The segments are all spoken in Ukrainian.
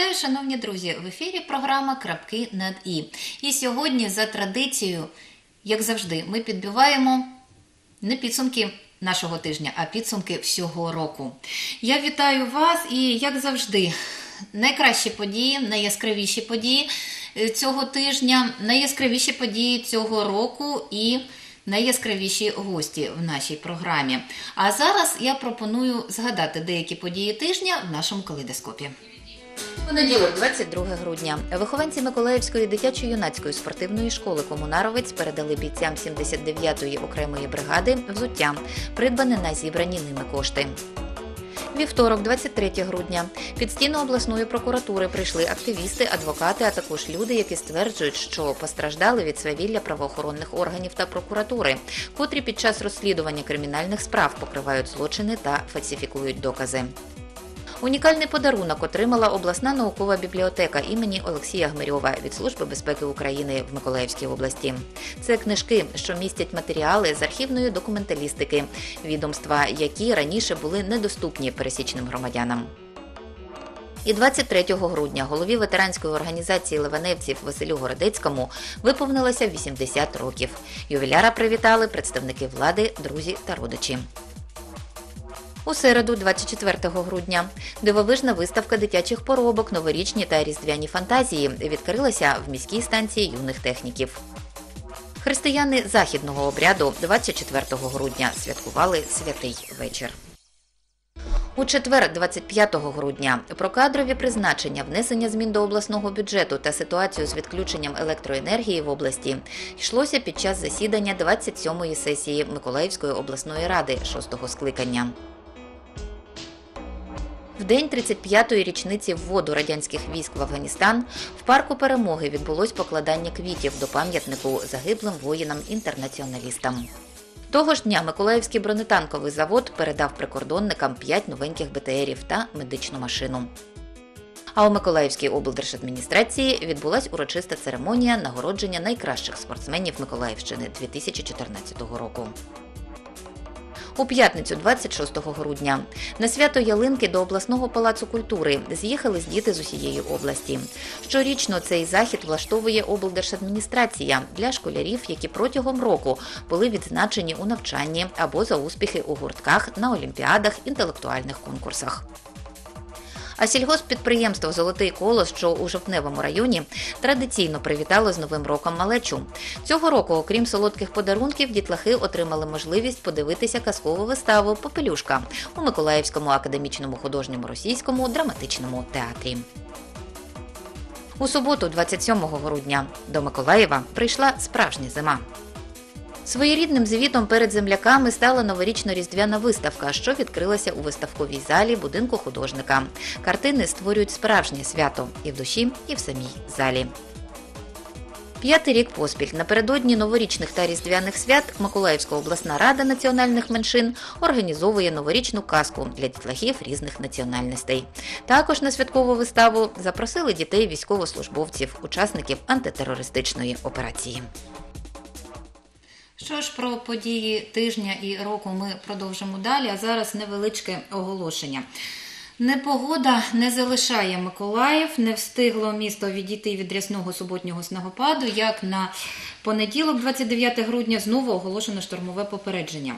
Вітаю, шановні друзі! В ефірі програма Крапки над І. І сьогодні, за традицією, як завжди, ми підбиваємо не підсумки нашого тижня, а підсумки всього року. Я вітаю вас і, як завжди, найкращі події, найяскравіші події е, цього тижня, найяскравіші події цього року і. Найяскравіші гості в нашій програмі. А зараз я пропоную згадати деякі події тижня в нашому калейдоскопі. Понеділок, 22 грудня. Вихованці Миколаївської дитячо-юнацької спортивної школи Комунаровець передали бійцям 79-ї окремої бригади взуття, придбане на зібрані ними кошти. Вівторок, 23 грудня. Під стіну обласної прокуратури прийшли активісти, адвокати, а також люди, які стверджують, що постраждали від свавілля правоохоронних органів та прокуратури, котрі під час розслідування кримінальних справ покривають злочини та фальсифікують докази. Унікальний подарунок отримала обласна наукова бібліотека імені Олексія Гмирьова від Служби безпеки України в Миколаївській області. Це книжки, що містять матеріали з архівної документалістики, відомства, які раніше були недоступні пересічним громадянам. І 23 грудня голові ветеранської організації Ливаневців Василю Городецькому виповнилося 80 років. Ювіляра привітали представники влади, друзі та родичі. У середу, 24 грудня, дивовижна виставка дитячих поробок, новорічні та різдвяні фантазії відкрилася в міській станції юних техніків. Християни західного обряду 24 грудня святкували святий вечір. У четвер, 25 грудня, про кадрові призначення, внесення змін до обласного бюджету та ситуацію з відключенням електроенергії в області йшлося під час засідання 27-ї сесії Миколаївської обласної ради 6-го скликання. В день 35-ї річниці вводу радянських військ в Афганістан в парку перемоги відбулось покладання квітів до пам'ятнику загиблим воїнам-інтернаціоналістам. Того ж дня Миколаївський бронетанковий завод передав прикордонникам 5 новеньких БТРів та медичну машину. А у Миколаївській облдержадміністрації відбулась урочиста церемонія нагородження найкращих спортсменів Миколаївщини 2014 року. У п'ятницю, 26 грудня, на свято Ялинки до обласного палацу культури з'їхались діти з усієї області. Щорічно цей захід влаштовує облдержадміністрація для школярів, які протягом року були відзначені у навчанні або за успіхи у гуртках на олімпіадах, інтелектуальних конкурсах. А сільгосппідприємство Золотий колос, що у жовтневому районі, традиційно привітало з Новим роком малечу. Цього року, окрім солодких подарунків, дітлахи отримали можливість подивитися казкову виставу Попелюшка у Миколаївському академічному художньому російському драматичному театрі. У суботу, 27 грудня, до Миколаєва прийшла справжня зима. Своєрідним звітом перед земляками стала новорічно-різдвяна виставка, що відкрилася у виставковій залі будинку художника. Картини створюють справжнє свято і в душі, і в самій залі. П'ятий рік поспіль напередодні новорічних та різдвяних свят Миколаївська обласна рада національних меншин організовує новорічну казку для дітлахів різних національностей. Також на святкову виставу запросили дітей військовослужбовців, учасників антитерористичної операції. Що ж про події тижня і року ми продовжимо далі. А зараз невеличке оголошення. Непогода не залишає Миколаїв, не встигло місто відійти від рясного суботнього снегопаду. Як на понеділок, 29 грудня, знову оголошено штормове попередження.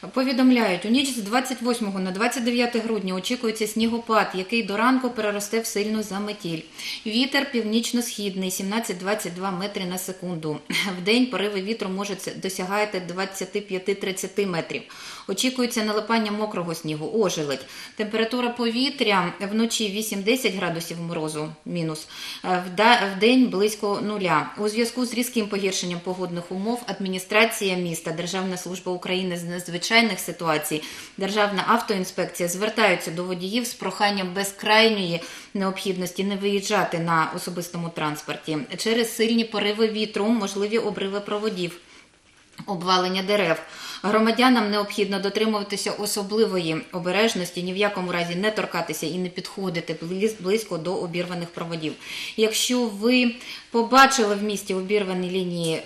Повідомляють, у ніч з 28 на 29 грудня очікується снігопад, який до ранку переросте в сильну заметіль. Вітер північно-східний 17-22 метри на секунду. В день пориви вітру можуть досягати 25-30 метрів. Очікується налипання мокрого снігу, ожеледь. Температура повітря вночі 8-10 градусів морозу, мінус, в день близько нуля. У зв'язку з різким погіршенням погодних умов адміністрація міста, Державна служба України з надзвичайних ситуацій, Державна автоінспекція звертаються до водіїв з проханням без крайньої необхідності не виїжджати на особистому транспорті через сильні пориви вітру, можливі обриви проводів. обвалення дерев. Громадянам необхідно дотримуватися особливої обережності, ні в якому разі не торкатися і не підходити близько до обірваних проводів. Якщо ви побачили в місті обірвані лінії, е,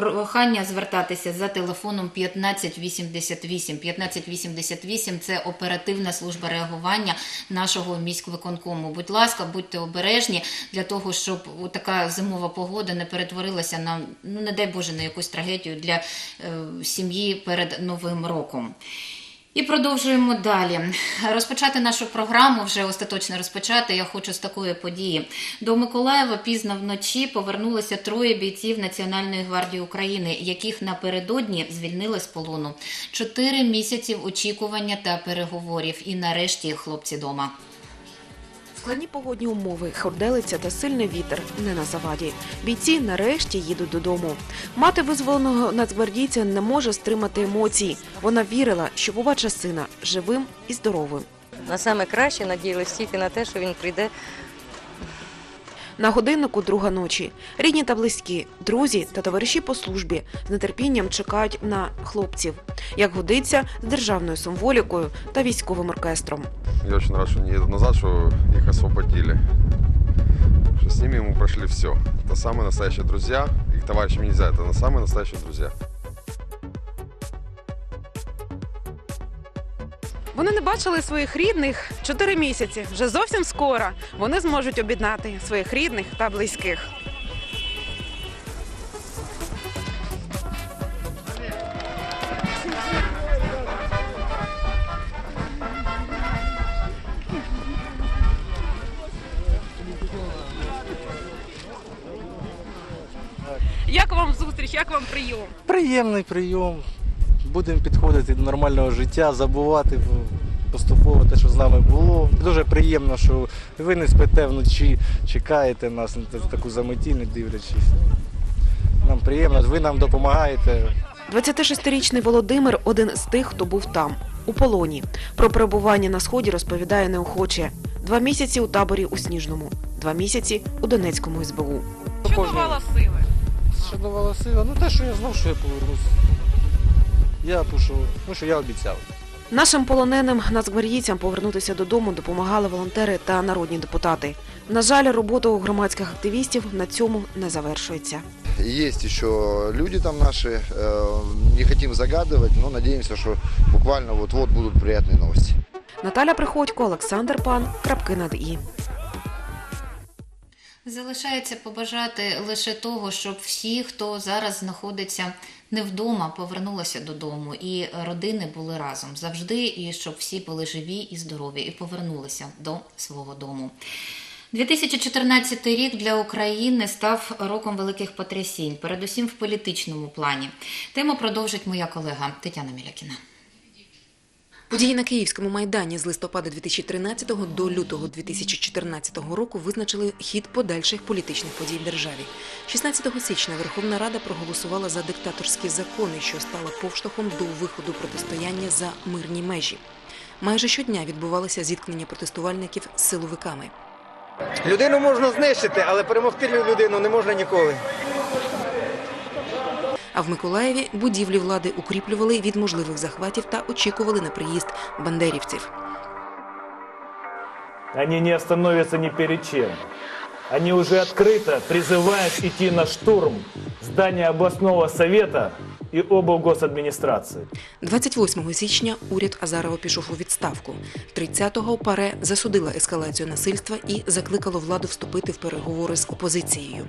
прохання звертатися за телефоном 1588. 1588 – це оперативна служба реагування нашого міськвиконкому. Будь ласка, будьте обережні для того, щоб така зимова погода не перетворилася на ну не дай Боже на якусь трагедію для е, сім'ї перед новим роком. І продовжуємо далі. Розпочати нашу програму, вже остаточно розпочати. Я хочу з такої події. До Миколаєва пізно вночі повернулися троє бійців Національної гвардії України, яких напередодні звільнили з полону. Чотири місяці очікування та переговорів. І нарешті хлопці дома. Складні погодні умови, хорделиця та сильний вітер не на заваді. Бійці нарешті їдуть додому. Мати визволеного нацгвардійця не може стримати емоцій. Вона вірила, що побачить сина живим і здоровим. На саме краще надіялись тільки на те, що він прийде На годиннику друга ночі. Рідні та близькі, друзі та товариші по службі з нетерпінням чекають на хлопців, як годиться з державною символікою та військовим оркестром. Я очень рад, что они едут назад, что их освободили. Что с ними мы прошли все. Это самые настоящие друзья. Их товарищам нельзя, это самые настоящие друзья. Вони не бачили своїх рідних чотири місяці. Вже зовсім скоро вони зможуть об'єднати своїх рідних та близьких. Як вам зустріч? Як вам прийом? Приємний прийом. Будемо підходити до нормального життя, забувати поступово те, що з нами було. Дуже приємно, що ви не спите вночі, чекаєте нас на таку заметіль, не дивлячись. Нам приємно, ви нам допомагаєте. 26-річний Володимир один з тих, хто був там, у полоні. Про перебування на сході розповідає неохоче. Два місяці у таборі у Сніжному, два місяці у Донецькому СБУ. Що давала сили? Що давала сила? Ну те, що я знав, що я повернусь. Я пишу, ну що я обіцяв. Нашим полоненим нацгвардійцям повернутися додому допомагали волонтери та народні депутати. На жаль, робота у громадських активістів на цьому не завершується. Есть еще люди там наши, э, не хотим загадывать, но надеемся, что буквально вот-вот будут приятные новости. Наталя Приходько, Олександр Пан. Крапки над і. Залишається побажати лише того, щоб всі, хто зараз знаходиться не вдома, повернулася додому, і родини були разом завжди, і щоб всі були живі і здорові, і повернулися до свого дому. 2014 рік для України став роком великих потрясінь, передусім в політичному плані. Тему продовжить моя колега Тетяна Мілякіна. Події на Київському майдані з листопада 2013 до лютого 2014 року визначили хід подальших політичних подій в державі. 16 січня Верховна Рада проголосувала за диктаторські закони, що стало повштовхом до виходу протистояння за мирні межі. Майже щодня відбувалися зіткнення протестувальників з силовиками. Людину можна знищити, але перемогти людину не можна ніколи. А в Миколаєві будівлі влади укріплювали від можливих захватів та очікували на приїзд бандерівців. Они не остановятся ни перед чем. Они уже открыто призывают идти на штурм здания областного совета и облгосадминистрации. 28 січня уряд Азарова пішов у відставку. 30-го ПАРЕ засудила ескалацію насильства і закликало владу вступити в переговори з опозицією.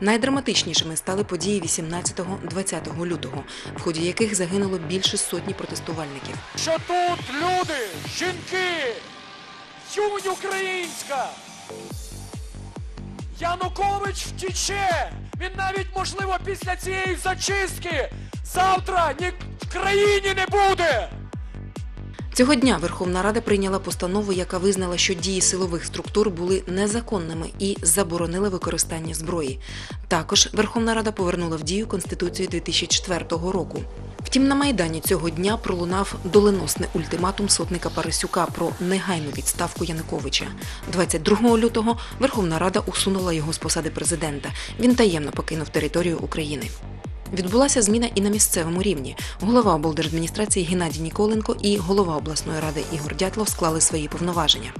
Найдраматичнішими стали події 18-20 лютого, в ході яких загинуло більше сотні протестувальників. що тут люди, жінки, юнь українська. Янукович втіче. Він навіть, можливо, після цієї зачистки завтра ні в країні не буде. Цього дня Верховна Рада прийняла постанову, яка визнала, що дії силових структур були незаконними і заборонила використання зброї. Також Верховна Рада повернула в дію Конституцію 2004 року. Втім, на майдані цього дня пролунав доленосний ультиматум сотника Парасюка про негайну відставку Януковича. 22 лютого Верховна Рада усунула його з посади президента. Він таємно покинув територію України. Відбулася зміна і на місцевому рівні. Голова облдержадміністрації Геннадій Ніколенко і голова обласної ради Ігор Дятлов склали свої повноваження.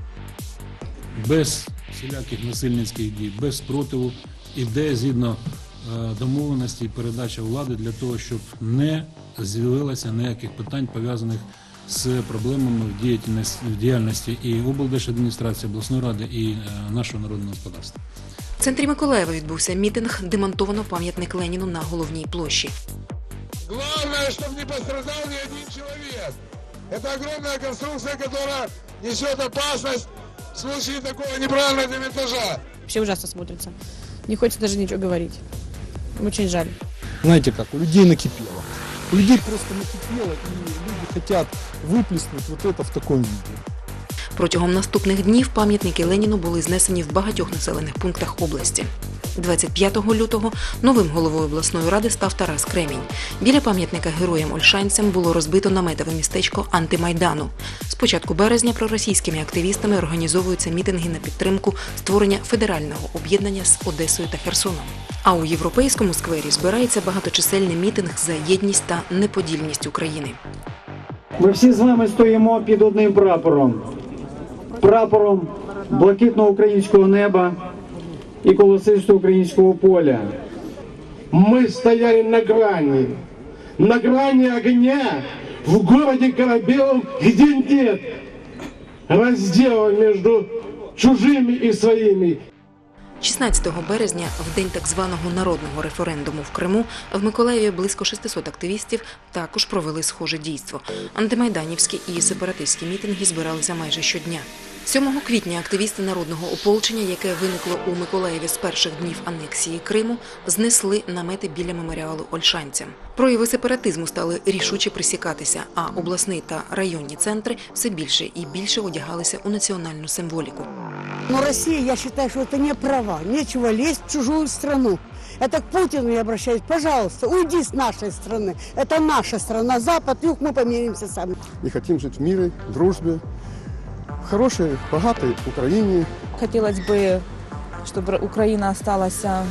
без всіляких насильницьких дій, без спротиву, іде згідно е, домовленості і передача влади для того, щоб не з'явилося ніяких питань пов'язаних з проблемами в діяльності, в діяльності і облдержадміністрації, обласної ради і е, нашого народного господарства. В центрі Миколаєва відбувся мітинг, демонтовано пам'ятник Леніну на головній площі. Главное, чтобы не пострадал ни один человек. Это огромная конструкция, которая несет опасность в случае такого неправильного демонтажа. Вообще ужасно смотрится. Не хочется даже ничего говорить. Очень жаль. Знаете как, у людей накипело. У людей просто накипело, и люди хотят выплеснуть вот это в таком виде. Протягом наступних днів пам'ятники Леніну були знесені в багатьох населених пунктах області. 25 лютого новим головою обласної ради став Тарас Кремінь. Біля пам'ятника героям-ольшанцям було розбито наметове містечко антимайдану. З початку березня проросійськими активістами організовуються мітинги на підтримку створення федерального об'єднання з Одесою та Херсоном. А у європейському сквері збирається багаточисельний мітинг за єдність та неподільність України. Ми всі з вами стоїмо під одним прапором. Прапором блакитного українського неба і колосистого українського поля. Мы стояли на грани, на грани огня в городе Корабелом, где нет раздела между чужими и своими. 16 березня, в день так званого народного референдуму в Криму, в Миколаєві близько 600 активістів також провели схоже дійство. Антимайданівські і сепаратистські мітинги збиралися майже щодня. 7 квітня активісти народного ополчення, яке виникло у Миколаєві з перших днів анексії Криму, знесли намети біля меморіалу Ольшанцям. Прояви сепаратизму стали рішуче присікатися, а обласний та районні центри все більше і більше одягалися у національну символіку. Но Россия, я считаю, что это не права. Нечего лезть в чужую страну. Это к Путину я обращаюсь. Пожалуйста, уйди с нашей страны. Это наша страна. Запад, юг, мы помиримся сами. И хотим жить в мире, дружбе, в хорошей, богатой Украине. Хотелось бы, чтобы Украина осталась м,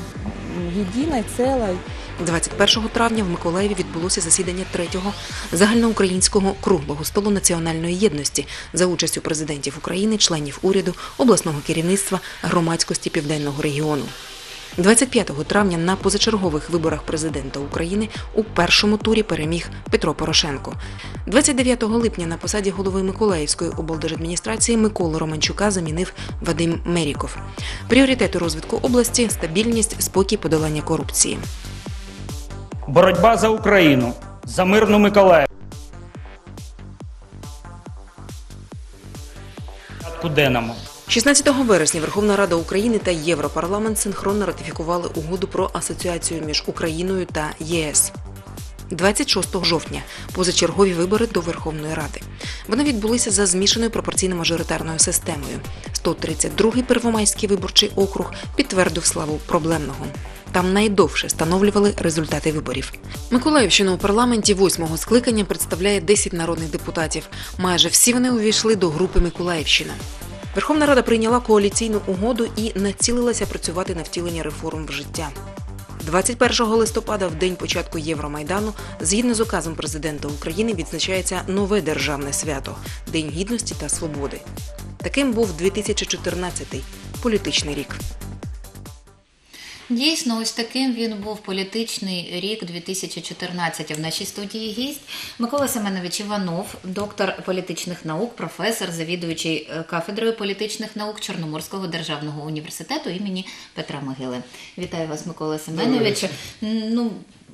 единой, целой. 21 травня в Миколаєві відбулося засідання третього загальноукраїнського круглого столу національної єдності за участю президентів України, членів уряду, обласного керівництва, громадськості південного регіону. 25 травня на позачергових виборах президента України у першому турі переміг Петро Порошенко. 29 липня на посаді голови Миколаївської облдержадміністрації Миколу Романчука замінив Вадим Меріков. Пріоритети розвитку області стабільність, спокій, подолання корупції. Боротьба за Україну, за мирну Миколаїв. Денному. 16 вересня Верховна Рада України та Європарламент синхронно ратифікували угоду про асоціацію між Україною та ЄС. 26 жовтня позачергові вибори до Верховної Ради. Вони відбулися за змішаною пропорційно-мажоритарною системою. 132-й Первомайський виборчий округ підтвердив славу проблемного. Там найдовше встановлювали результати виборів. Миколаївщину у парламенті восьмого скликання представляє 10 народних депутатів. Майже всі вони увійшли до групи Миколаївщина. Верховна Рада прийняла коаліційну угоду і націлилася працювати на втілення реформ в життя. 21 листопада, в день початку Євромайдану, згідно з указом президента України, відзначається нове державне свято День гідності та свободи. Таким був 2014-й політичний рік. Дійсно, ось таким він був політичний рік 2014. В нашій студії гість Микола Семенович Іванов, доктор політичних наук, професор, завідуючий е, кафедрою політичних наук Чорноморського державного університету імені Петра Могили. Вітаю вас, Микола Семенович. Ну,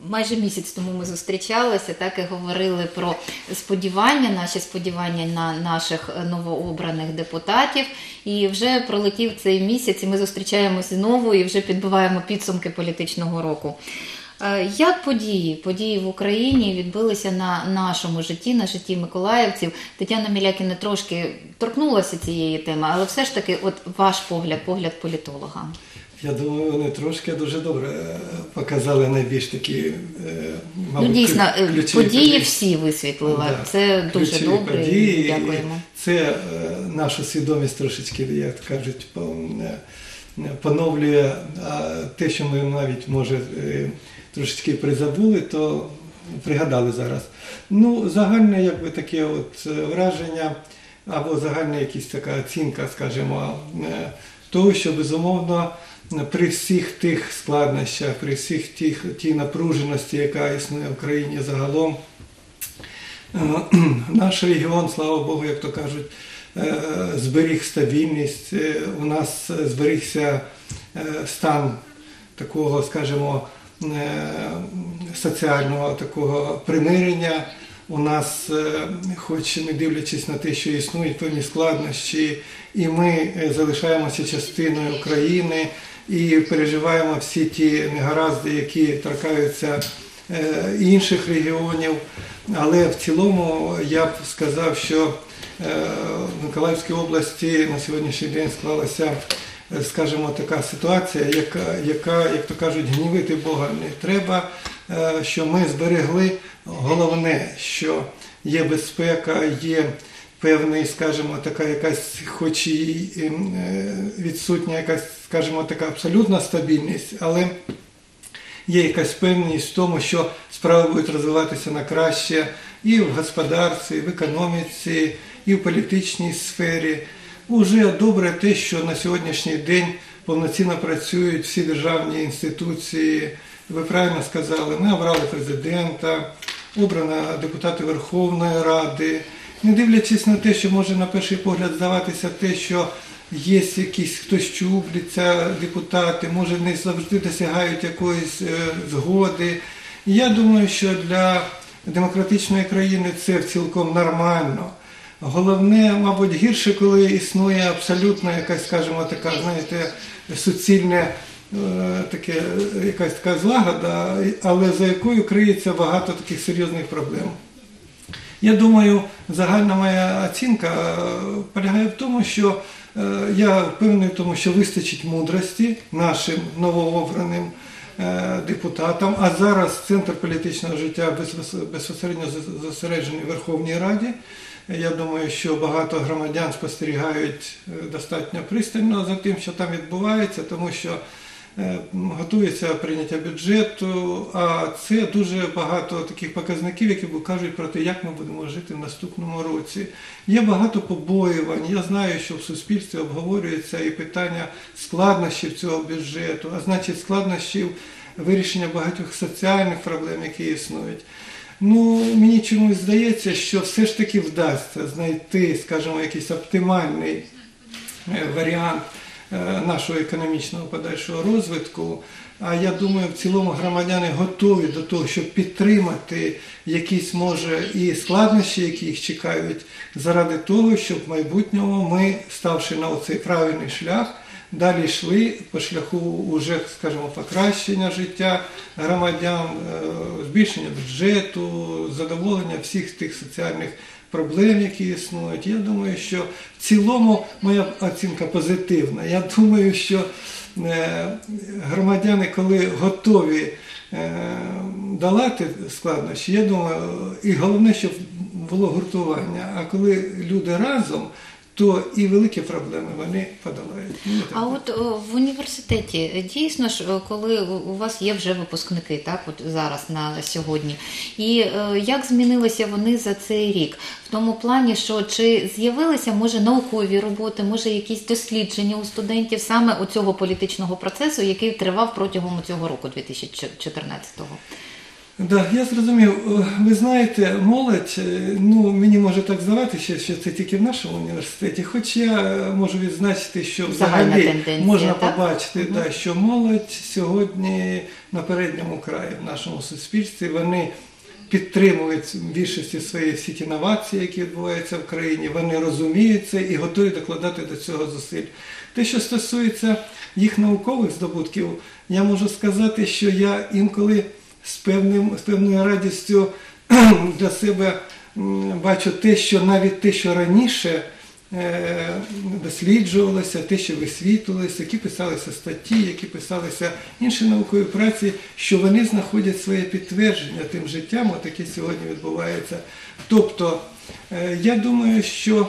Майже місяць тому ми зустрічалися, так і говорили про сподівання, наші сподівання на наших новообраних депутатів. І вже пролетів цей місяць, і ми зустрічаємося знову і вже підбиваємо підсумки політичного року. Е, Як події, події в Україні відбилися на нашому житті, на житті миколаївців? Тетяна Мілякіна трошки торкнулася цієї теми, але все ж таки, от ваш погляд, погляд політолога. Я думаю, вони трошки дуже добре показали найбільш такі е, Ну, дійсно, е, ключові події всі висвітлила. Да. Це дуже Ключові добре. події. Дякуємо. Це е, нашу свідомість трошечки, як кажуть, поновлює а те, що ми навіть може трошечки призабули, то пригадали зараз. Ну, загальне якби таке от враження або загальна якась така оцінка, скажімо, того, що безумовно при всіх тих складнощах, при всіх тих тій напруженості, яка існує в країні загалом, е, наш регіон, слава Богу, як то кажуть, е, зберіг стабільність, е, у нас зберігся стан такого, скажімо, соціального такого примирення. У нас, хоч не дивлячись на те, що існують певні складнощі, і ми залишаємося частиною України і переживаємо всі ті негаразди, які торкаються е, інших регіонів. Але в цілому я б сказав, що е, в Миколаївській області на сьогоднішній день склалася, е, скажімо, така ситуація, яка, яка, як то кажуть, гнівити Бога не треба, що ми зберегли головне, що є безпека, є певний, скажімо, така якась, хоч і е, відсутня якась, скажімо, така абсолютна стабільність, але є якась певність в тому, що справи будуть розвиватися на краще і в господарстві, і в економіці, і в політичній сфері. Уже добре те, що на сьогоднішній день повноцінно працюють всі державні інституції. Ви правильно сказали, ми обрали президента, обрано депутати Верховної Ради. Не дивлячись на те, що може на перший погляд здаватися те, що є якісь хтось чубляться, депутати, може не завжди досягають якоїсь е, згоди. Я думаю, що для демократичної країни це цілком нормально. Головне, мабуть, гірше, коли існує абсолютно якась, скажімо, така, знаєте, суцільне е, таке, якась така злагода, але за якою криється багато таких серйозних проблем. Я думаю, загальна моя оцінка е, полягає в тому, що е, я впевнений в тому, що вистачить мудрості нашим новообраним е, депутатам, а зараз центр політичного життя безпосередньо зосереджений в Верховній Раді. Я думаю, що багато громадян спостерігають достатньо пристально за тим, що там відбувається, тому що готується прийняття бюджету, а це дуже багато таких показників, які кажуть про те, як ми будемо жити в наступному році. Є багато побоювань. Я знаю, що в суспільстві обговорюється і питання складнощів цього бюджету, а значить складнощів вирішення багатьох соціальних проблем, які існують. Ну, мені чомусь здається, що все ж таки вдасться знайти, скажімо, якийсь оптимальний е, варіант е, нашого економічного подальшого розвитку. А я думаю, в цілому громадяни готові до того, щоб підтримати якісь, може, і складнощі, які їх чекають, заради того, щоб в майбутньому ми, ставши на оцей правильний шлях, далі йшли по шляху уже, скажімо, покращення життя громадян, е, збільшення бюджету, задоволення всіх тих соціальних проблем, які існують. Я думаю, що в цілому моя оцінка позитивна. Я думаю, що е, громадяни, коли готові е, долати складнощі, я думаю, і головне, щоб було гуртування. А коли люди разом, то і великі проблеми вони подолають. А от о, в університеті е, дійсно ж, е, коли у- вас є вже випускники, так от зараз на сьогодні, і е, як змінилися вони за цей рік? В тому плані, що чи з'явилися може наукові роботи, може якісь дослідження у студентів саме у цього політичного процесу, який тривав протягом цього року, 2014-го? Да, я зрозумів. Е, Ви знаєте, молодь, е, ну мені може так здаватися, що це тільки в нашому університеті, хоч я е, можу відзначити, що взагалі можна так? побачити, Мгм. да, що молодь сьогодні на передньому краї в нашому суспільстві вони підтримують в більшості свої всі ті новації, які відбуваються в країні, вони розуміють це і готові докладати до цього зусиль. Те, що стосується їх наукових здобутків, я можу сказати, що я інколи з, певним, з певною радістю для себе бачу те, що навіть те, що раніше е, досліджувалося, те, що висвітлювалося, які писалися статті, які писалися інші наукові праці, що вони знаходять своє підтвердження тим життям, от яке сьогодні відбувається. Тобто, е, я думаю, що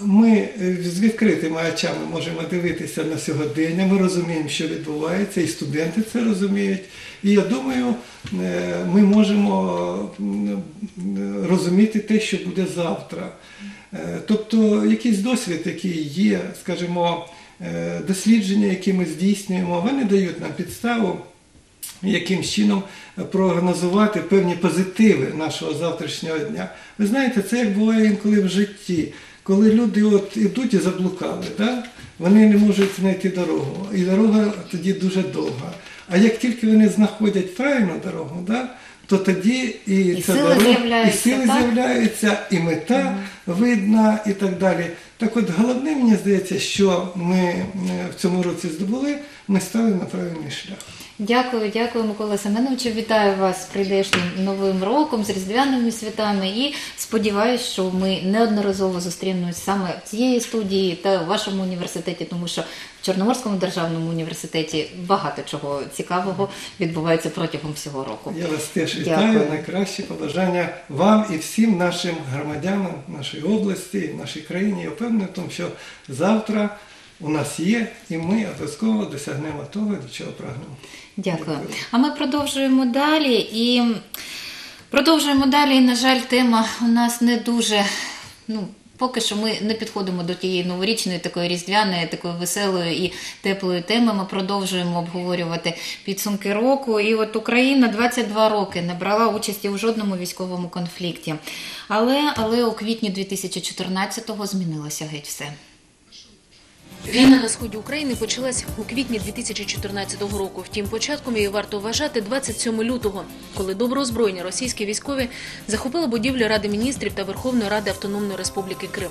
ми е, з відкритими очами можемо дивитися на сьогодення. Ми розуміємо, що відбувається, і студенти це розуміють. І я думаю, е, ми можемо розуміти те, що буде завтра. Е, Тобто якийсь досвід, який є, скажімо, дослідження, які ми здійснюємо, вони дають нам підставу яким чином прогнозувати певні позитиви нашого завтрашнього дня. Ви знаєте, це як буває інколи в житті, коли люди от ідуть і заблукали, да? вони не можуть знайти дорогу, і дорога тоді дуже довга. А як тільки вони знаходять правильну дорогу, да? то тоді і, І ця сили дорога, і сили так? з'являються, і мета видна, і так далі. Так от головне, мені здається, що ми е, в цьому році здобули, ми стали на правильний шлях. Дякую, дякую, Микола Семеновичу. Вітаю вас з прийдешнім новим роком, з різдвяними святами. І сподіваюся, що ми неодноразово зустрінемось саме в цієї студії та в вашому університеті, тому що в Чорноморському державному університеті багато чого цікавого відбувається протягом всього року. Я вас теж вітаю. Дякую. Найкращі побажання вам і всім нашим громадянам нашої області, нашій країні. Я впевнений в тому, що завтра у нас є, і ми обов'язково досягнемо того, до чого прагнемо. Дякую. А ми продовжуємо далі і продовжуємо далі. І, на жаль, тема у нас не дуже. Ну, поки що ми не підходимо до тієї новорічної, такої різдвяної, такої веселої і теплої теми. Ми продовжуємо обговорювати підсумки року. І от Україна 22 роки не брала участі у жодному військовому конфлікті. Але, але у квітні 2014-го змінилося геть все. Війна на сході України почалась у квітні 2014 року. Втім, початком її варто вважати 27 лютого, коли доброозброєні російські військові захопили будівлю Ради міністрів та Верховної Ради Автономної Республіки Крим.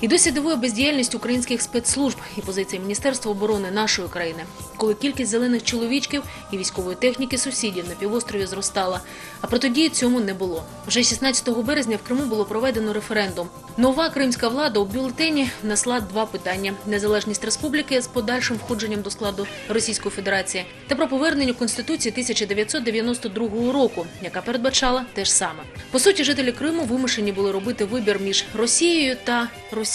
І досі дивує бездіяльність українських спецслужб і позиція Міністерства оборони нашої країни, коли кількість зелених чоловічків і військової техніки сусідів на півострові зростала. А протидії цьому не було. Вже 16 березня в Криму було проведено референдум. Нова кримська влада у бюлетені внесла два питання: незалежність республіки з подальшим входженням до складу Російської Федерації та про повернення Конституції 1992 року, яка передбачала те ж саме. По суті, жителі Криму вимушені були робити вибір між Росією та Росією.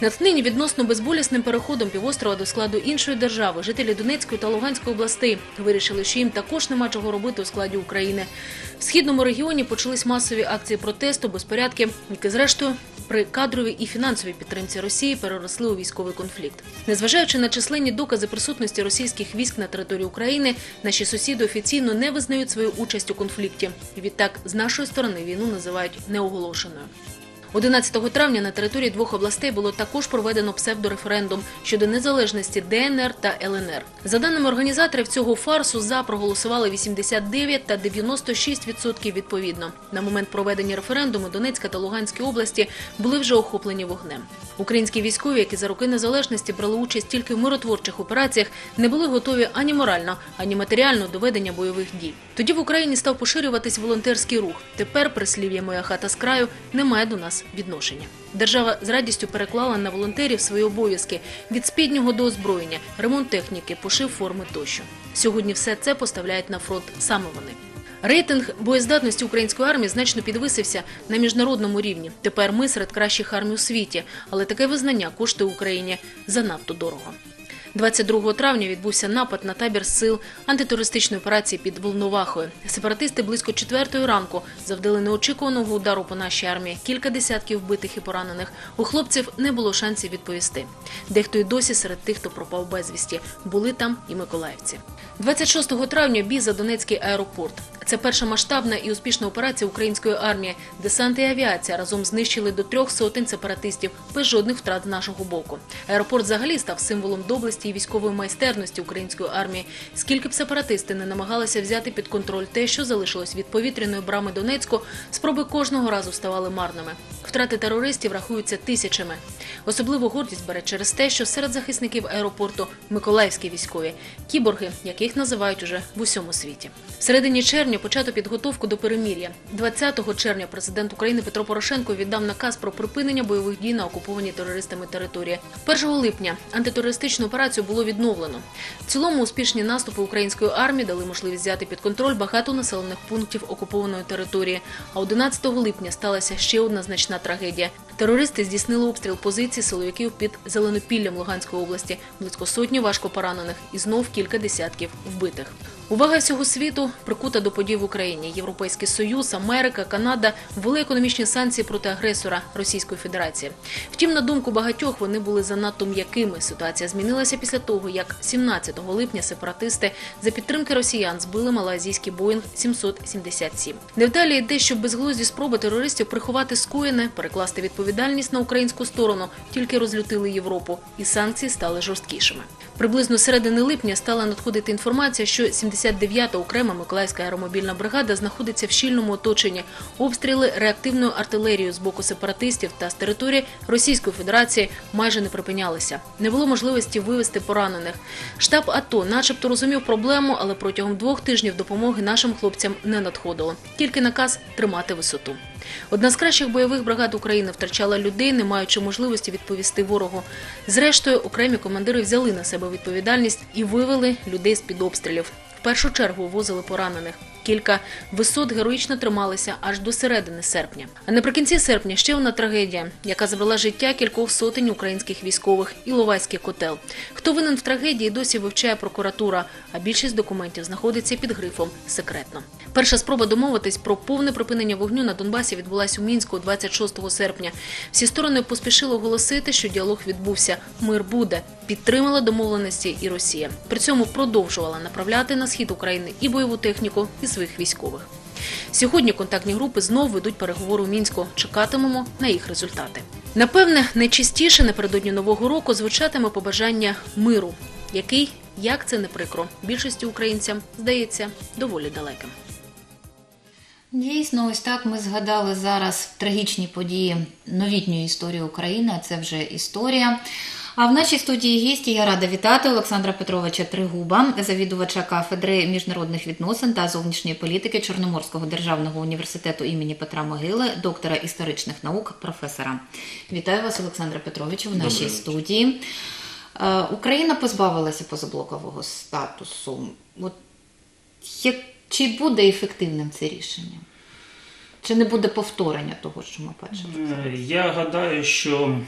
Натхнені відносно безболісним переходом півострова до складу іншої держави, жителі Донецької та Луганської областей вирішили, що їм також нема чого робити у складі України. В східному регіоні почались масові акції протесту, безпорядки, які зрештою при кадровій і фінансовій підтримці Росії переросли у військовий конфлікт. Незважаючи на численні докази присутності російських військ на території України, наші сусіди офіційно не визнають свою участь у конфлікті. Відтак з нашої сторони війну називають неоголошеною. 11 травня на території двох областей було також проведено псевдореферендум щодо незалежності ДНР та ЛНР. За даними організаторів цього фарсу, за проголосували 89 та 96% відповідно. На момент проведення референдуму Донецька та Луганські області були вже охоплені вогнем. Українські військові, які за роки незалежності брали участь тільки в миротворчих операціях, не були готові ані морально, ані матеріально до ведення бойових дій. Тоді в Україні став поширюватись волонтерський рух. Тепер прислів'я моя хата з краю немає до нас відношення. Держава з радістю переклала на волонтерів свої обов'язки від спіднього до озброєння, ремонт техніки, пошив форми тощо. Сьогодні все це поставляють на фронт саме вони. Рейтинг боєздатності української армії значно підвисився на міжнародному рівні. Тепер ми серед кращих армій у світі, але таке визнання коштує Україні занадто дорого. 22 травня відбувся напад на табір сил антитерористичної операції під Волновахою. Сепаратисти близько четвертої ранку завдали неочікуваного удару по нашій армії. Кілька десятків вбитих і поранених. У хлопців не було шансів відповісти. Дехто й досі серед тих, хто пропав безвісті. Були там і миколаївці. 26 травня бій за Донецький аеропорт. Це перша масштабна і успішна операція української армії. Десант і авіація разом знищили до трьох сотень сепаратистів без жодних втрат з нашого боку. Аеропорт взагалі став символом доблесті і військової майстерності української армії. Скільки б сепаратисти не намагалися взяти під контроль те, що залишилось від повітряної брами Донецьку, спроби кожного разу ставали марними. Втрати терористів рахуються тисячами. Особливо гордість бере через те, що серед захисників аеропорту миколаївські військові кіборги, яких називають уже в усьому світі. В середині червня почато підготовку до перемір'я. 20 червня президент України Петро Порошенко віддав наказ про припинення бойових дій на окупованій терористами території. 1 липня антитерористичну операцію було відновлено. В цілому успішні наступи української армії дали можливість взяти під контроль багато населених пунктів окупованої території. А 11 липня сталася ще одна значна трагедія. Терористи здійснили обстріл позицій силовиків під Зеленопіллям Луганської області, близько сотні важко поранених і знов кілька десятків вбитих. Увага всього світу прикута до подій в Україні. Європейський Союз, Америка, Канада ввели економічні санкції проти агресора Російської Федерації. Втім, на думку багатьох, вони були занадто м'якими. Ситуація змінилася після того, як 17 липня сепаратисти за підтримки росіян збили малайзійський Боїнг 777. Невдалі йде, що безглузді спроби терористів приховати скоєне, перекласти відповідальність на українську сторону, тільки розлютили Європу, і санкції стали жорсткішими. Приблизно середини липня стала надходити інформація, що 79-та окрема Миколаївська аеромобільна бригада знаходиться в щільному оточенні. Обстріли реактивною артилерією з боку сепаратистів та з території Російської Федерації майже не припинялися. Не було можливості вивезти поранених. Штаб АТО, начебто, розумів проблему, але протягом двох тижнів допомоги нашим хлопцям не надходило. Тільки наказ тримати висоту. Одна з кращих бойових бригад України втрачала людей, не маючи можливості відповісти ворогу. Зрештою, окремі командири взяли на себе відповідальність і вивели людей з під обстрілів. В першу чергу возили поранених. Кілька висот героїчно трималися аж до середини серпня. А наприкінці серпня ще одна трагедія, яка забрала життя кількох сотень українських військових Іловайський котел. Хто винен в трагедії, досі вивчає прокуратура, а більшість документів знаходиться під грифом секретно. Перша спроба домовитись про повне припинення вогню на Донбасі відбулася у мінську 26 серпня. Всі сторони поспішили оголосити, що діалог відбувся. Мир буде. Підтримала домовленості і Росія. При цьому продовжувала направляти на схід України і бойову техніку, і своїх військових. Сьогодні контактні групи знову ведуть переговори у мінську. Чекатимемо на їх результати. Напевне, найчастіше напередодні нового року звучатиме побажання миру, який, як це не прикро, більшості українцям здається доволі далеким. Дійсно, ось так ми згадали зараз трагічні події новітньої історії України. Це вже історія. А в нашій студії гісті я рада вітати Олександра Петровича Тригуба, завідувача кафедри міжнародних відносин та зовнішньої політики Чорноморського державного університету імені Петра Могили, доктора історичних наук, професора. Вітаю вас, Олександре Петровичу, в нашій вечір. студії. Е, Україна позбавилася позаблокового статусу. От як, чи буде ефективним це рішення? Чи не буде повторення того, що ми бачили? Е, Я гадаю, що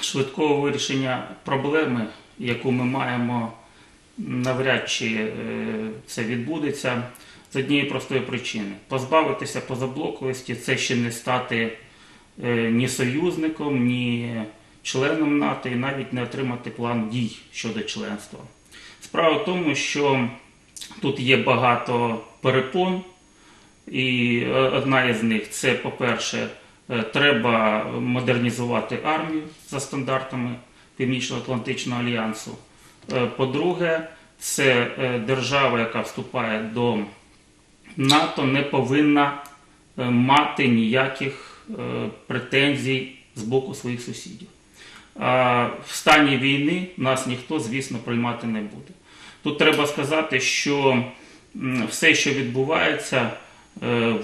швидкого вирішення проблеми, яку ми маємо, навряд чи е, це відбудеться з однієї простої причини. Позбавитися позаблоковості це ще не стати е, ні союзником, ні членом НАТО і навіть не отримати план дій щодо членства. Справа в тому, що тут є багато перепон, і е, одна із них це, по-перше, треба модернізувати армію за стандартами Північно-Атлантичного альянсу. Е, По-друге, це е, держава, яка вступає до НАТО, не повинна е, мати ніяких е, претензій з боку своїх сусідів. В стані війни нас ніхто, звісно, приймати не буде. Тут треба сказати, що все, що відбувається, е,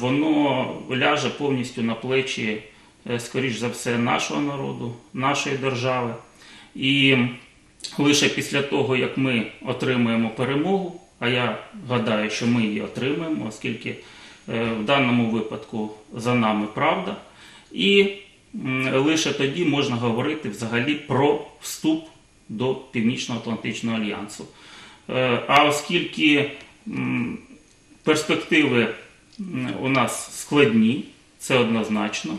воно ляже повністю на плечі, е, скоріш за все, нашого народу, нашої держави. І лише після того, як ми отримаємо перемогу, а я гадаю, що ми її отримаємо, оскільки е, в даному випадку за нами правда. І лише тоді можна говорити взагалі про вступ до Північно-Атлантичного альянсу. Е, А оскільки перспективи у нас складні, це однозначно,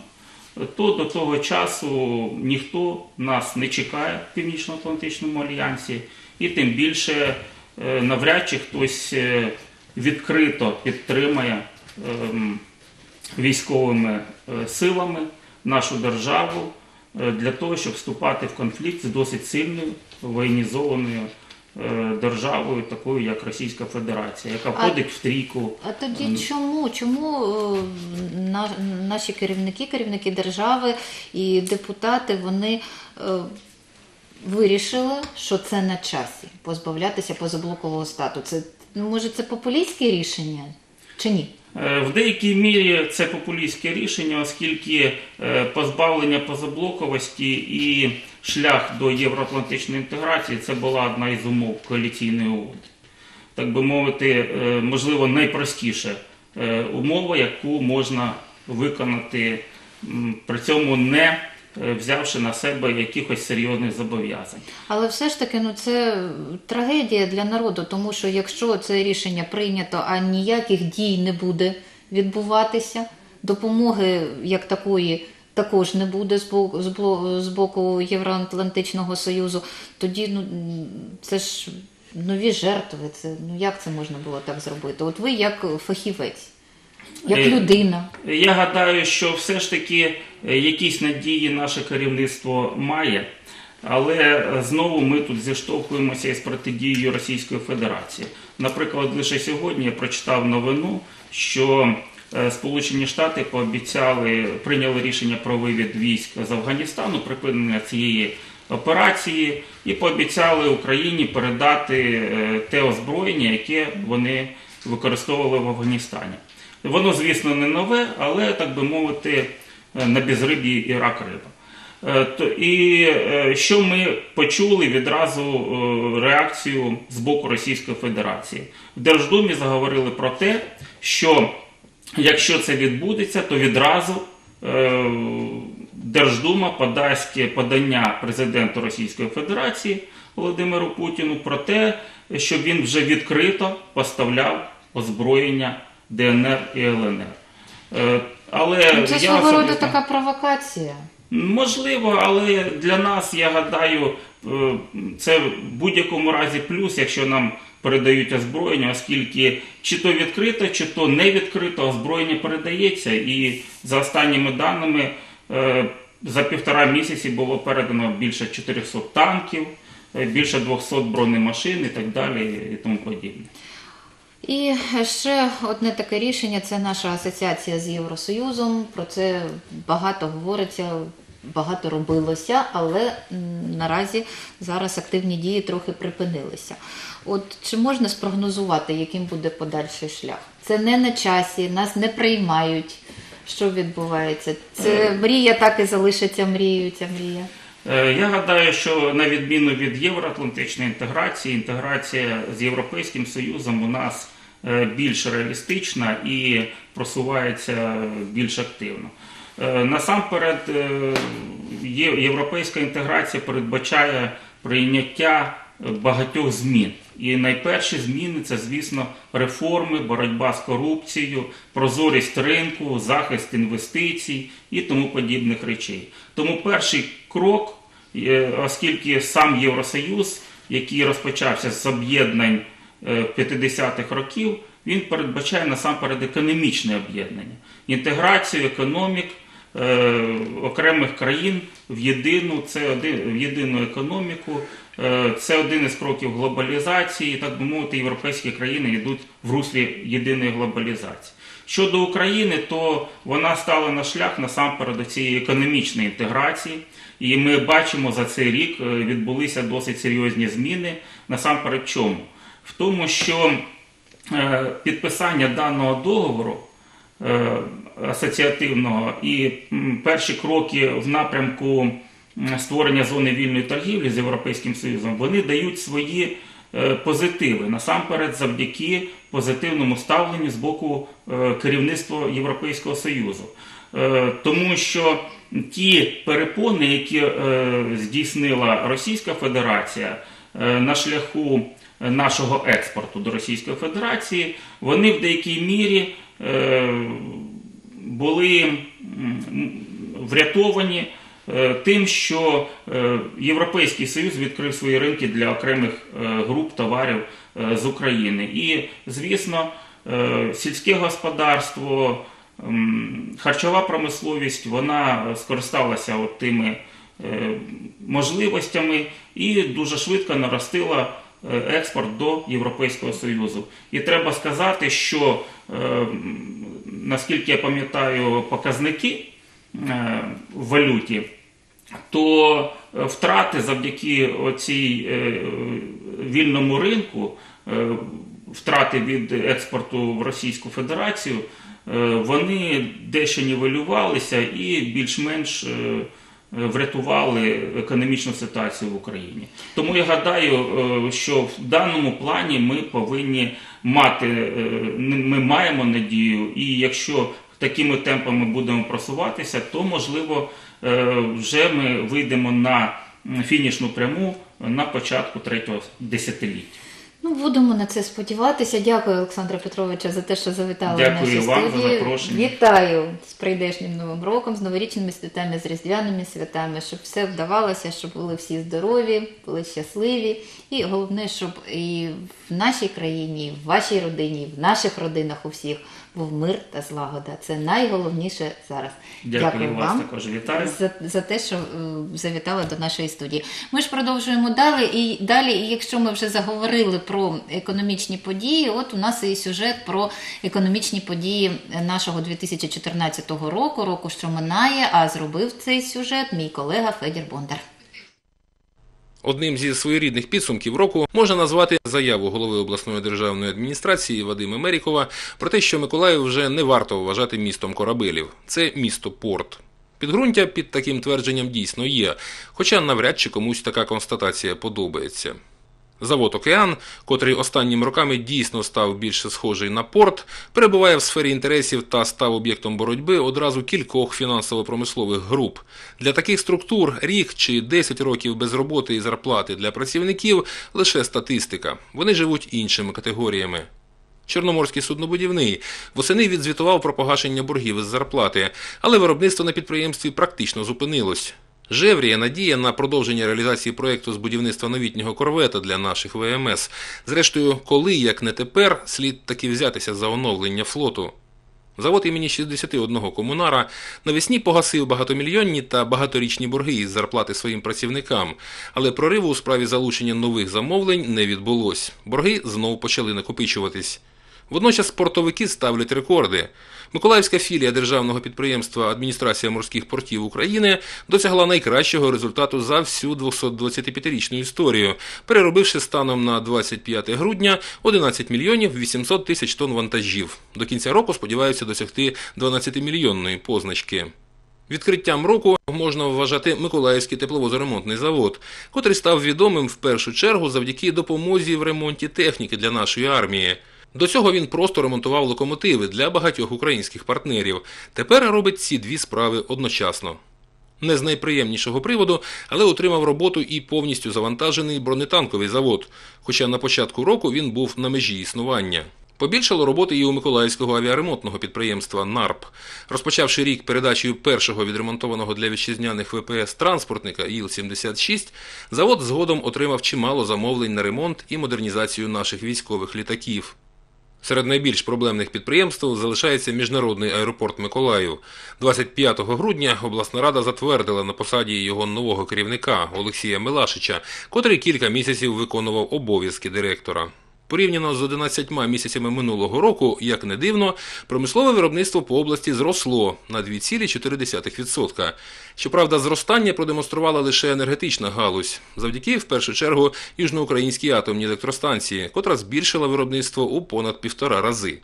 то до того часу ніхто нас не чекає в Північно-Атлантичному альянсі, і тим більше е, навряд чи хтось е, відкрито підтримає ем, військовими е, силами нашу державу для того, щоб вступати в конфлікт з досить сильною воєнізованою державою, такою як Російська Федерація, яка входить в трійку. А тоді чому? Чому е, наші керівники, керівники держави і депутати вони е, вирішили, що це на часі позбавлятися позаблокового стату? Це може це популістське рішення чи ні? Е, В деякій мірі це популістське рішення, оскільки е, позбавлення позаблоковості і шлях до євроатлантичної інтеграції це була одна із умов коаліційної угоди. Так би мовити, е, можливо, найпростіша умова, яку можна виконати, при цьому не взявши на себе якихось серйозних зобов'язань. Але все ж таки, ну це трагедія для народу, тому що якщо це рішення прийнято, а ніяких дій не буде відбуватися, допомоги як такої також не буде з боку, з бо- з боку Євроатлантичного Союзу, тоді ну це ж нові жертви. Це ну як це можна було так зробити? От ви як фахівець, як Е, людина. Я гадаю, що все ж таки е, якісь надії наше керівництво має, але е, знову ми тут зіштовхуємося із протидією Російської Федерації. Наприклад, лише сьогодні я прочитав новину, що Сполучені Штати пообіцяли, прийняли рішення про вивід військ з Афганістану, припинення цієї операції, і пообіцяли Україні передати те озброєння, яке вони використовували в Афганістані. Воно, звісно, не нове, але, так би мовити, е, на безрибі і рак риба. Е, І е, що ми почули відразу реакцію з боку Російської Федерації. В Держдумі заговорили про те, що якщо це відбудеться, то відразу Держдума подасть подання президенту Російської Федерації Володимиру Путіну про те, щоб він вже відкрито поставляв озброєння ДНР і ЛНР. Е, Але Ну, це я свого роду така провокація. Можливо, але для нас, я гадаю, е, це в будь-якому разі плюс, якщо нам передають озброєння, оскільки чи то відкрито, чи то не відкрито озброєння передається. І за останніми даними, е, за півтора місяці було передано більше 400 танків, більше 200 бронемашин і так далі, і тому подібне. І ще одне таке рішення це наша асоціація з Євросоюзом. Про це багато говориться, багато робилося, але наразі зараз активні дії трохи припинилися. От чи можна спрогнозувати, яким буде подальший шлях? Це не на часі, нас не приймають. Що відбувається? Це мрія так і залишиться мрією, ця мрія. Е, Я гадаю, що на відміну від євроатлантичної інтеграції, інтеграція з Європейським Союзом у нас е, більш реалістична і просувається більш активно. Е, Насамперед, е, європейська інтеграція передбачає прийняття е, багатьох змін. І найперші зміни це, звісно, реформи, боротьба з корупцією, прозорість ринку, захист інвестицій і тому подібних речей. Тому перший крок, е, оскільки сам Євросоюз, який розпочався з об'єднань е, 50-х років, він передбачає насамперед економічне об'єднання, інтеграцію економік е, окремих країн в єдину, це один, в єдину економіку. Е, Це один із кроків глобалізації, так би мовити, європейські країни йдуть в руслі єдиної глобалізації. Щодо України, то вона стала на шлях насамперед до цієї економічної інтеграції, і ми бачимо за цей рік е, відбулися досить серйозні зміни. Насамперед, чому? В тому, що е, підписання даного договору е, асоціативного і перші кроки в напрямку створення зони вільної торгівлі з Європейським Союзом, вони дають свої е, позитиви насамперед завдяки позитивному ставленню з боку керівництва Європейського Союзу. Тому що ті перепони, які здійснила Російська Федерація на шляху нашого експорту до Російської Федерації, вони в деякій мірі е, були врятовані е, тим, що е, Європейський Союз відкрив свої ринки для окремих груп товарів з України. І, звісно, сільське господарство, харчова промисловість, вона скористалася от тими можливостями і дуже швидко наростила експорт до Європейського Союзу. І треба сказати, що е, наскільки я пам'ятаю показники е, в валюті, то е, втрати завдяки оцій е, вільному ринку, е, втрати від експорту в Російську Федерацію, е, вони дещо нівелювалися і більш-менш е, врятували економічну ситуацію в Україні. Тому я гадаю, е, що в даному плані ми повинні мати, е, ми маємо надію, і якщо такими темпами будемо просуватися, то можливо е, вже ми вийдемо на фінішну пряму на початку третього десятиліття. Ну, будемо на це сподіватися. Дякую, Олександре Петровичу, за те, що завітали Дякую в нашу вам за запрошення. Вітаю з прийдешнім новим роком, з новорічними святами, з різдвяними святами, щоб все вдавалося, щоб були всі здорові, були щасливі. І головне, щоб і в нашій країні, і в вашій родині, і в наших родинах у всіх був мир та злагода. Це найголовніше зараз. Дякую, вас також вітаю. за, за те, що е, завітали до нашої студії. Ми ж продовжуємо далі. І далі, і якщо ми вже заговорили про економічні події, от у нас і сюжет про економічні події нашого 2014 року, року, що минає. А зробив цей сюжет мій колега Федір Бондар. Одним зі своєрідних підсумків року можна назвати заяву голови обласної державної адміністрації Вадима Мерікова про те, що Миколаїв вже не варто вважати містом корабелів. Це місто порт. Підґрунтя під таким твердженням дійсно є, хоча навряд чи комусь така констатація подобається. Завод Океан, котрий останніми роками дійсно став більше схожий на порт, перебуває в сфері інтересів та став об'єктом боротьби одразу кількох фінансово-промислових груп. Для таких структур рік чи 10 років без роботи і зарплати для працівників лише статистика. Вони живуть іншими категоріями. Чорноморський суднобудівний восени відзвітував про погашення боргів із зарплати, але виробництво на підприємстві практично зупинилось. Жевріє надія на продовження реалізації проєкту з будівництва новітнього корвета для наших ВМС. Зрештою, коли, як не тепер, слід таки взятися за оновлення флоту. Завод імені 61 комунара навесні погасив багатомільйонні та багаторічні борги із зарплати своїм працівникам, але прориву у справі залучення нових замовлень не відбулось. Борги знову почали накопичуватись. Водночас портовики ставлять рекорди. Миколаївська філія державного підприємства Адміністрація морських портів України досягла найкращого результату за всю 225-річну історію, переробивши станом на 25 грудня 11 мільйонів 800 тисяч тонн вантажів. До кінця року сподіваються досягти 12-мільйонної позначки. Відкриттям року можна вважати Миколаївський тепловозоремонтний завод, котрий став відомим в першу чергу завдяки допомозі в ремонті техніки для нашої армії. До цього він просто ремонтував локомотиви для багатьох українських партнерів. Тепер робить ці дві справи одночасно. Не з найприємнішого приводу, але отримав роботу і повністю завантажений бронетанковий завод, хоча на початку року він був на межі існування. Побільшало роботи і у Миколаївського авіаремонтного підприємства НАРП. Розпочавши рік передачею першого відремонтованого для вітчизняних ВПС транспортника ІЛ-76, завод згодом отримав чимало замовлень на ремонт і модернізацію наших військових літаків. Серед найбільш проблемних підприємств залишається міжнародний аеропорт Миколаїв. 25 грудня обласна рада затвердила на посаді його нового керівника Олексія Милашича, котрий кілька місяців виконував обов'язки директора. Порівняно з 11 місяцями минулого року, як не дивно, промислове виробництво по області зросло на 2,4%. Щоправда, зростання продемонструвала лише енергетична галузь, завдяки, в першу чергу, Южноукраїнській атомній електростанції, котра збільшила виробництво у понад півтора рази.